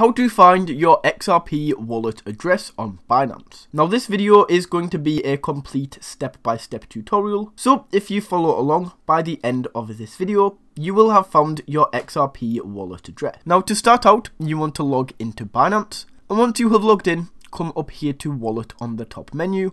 how to find your XRP wallet address on Binance. Now this video is going to be a complete step-by-step -step tutorial, so if you follow along by the end of this video, you will have found your XRP wallet address. Now to start out, you want to log into Binance, and once you have logged in, come up here to wallet on the top menu,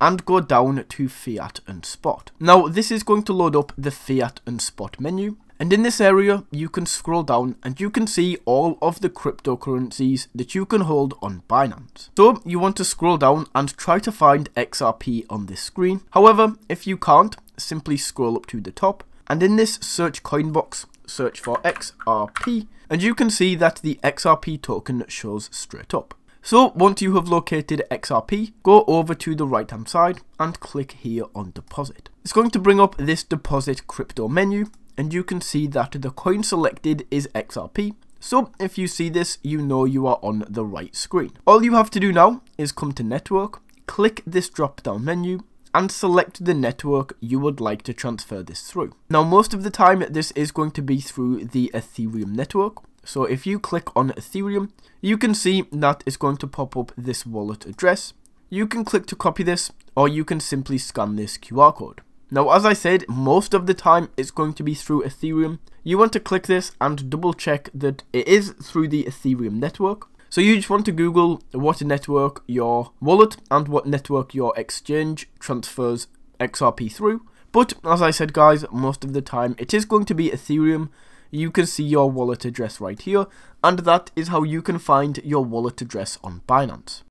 and go down to fiat and spot. Now this is going to load up the fiat and spot menu and in this area, you can scroll down and you can see all of the cryptocurrencies that you can hold on Binance. So you want to scroll down and try to find XRP on this screen. However, if you can't, simply scroll up to the top and in this search coin box, search for XRP and you can see that the XRP token shows straight up. So once you have located XRP, go over to the right hand side and click here on deposit. It's going to bring up this deposit crypto menu and you can see that the coin selected is XRP. So if you see this, you know you are on the right screen. All you have to do now is come to network, click this drop down menu and select the network you would like to transfer this through. Now most of the time this is going to be through the Ethereum network. So if you click on Ethereum, you can see that it's going to pop up this wallet address. You can click to copy this or you can simply scan this QR code. Now, as I said, most of the time it's going to be through Ethereum. You want to click this and double check that it is through the Ethereum network. So you just want to Google what network your wallet and what network your exchange transfers XRP through. But as I said guys, most of the time it is going to be Ethereum. You can see your wallet address right here and that is how you can find your wallet address on Binance.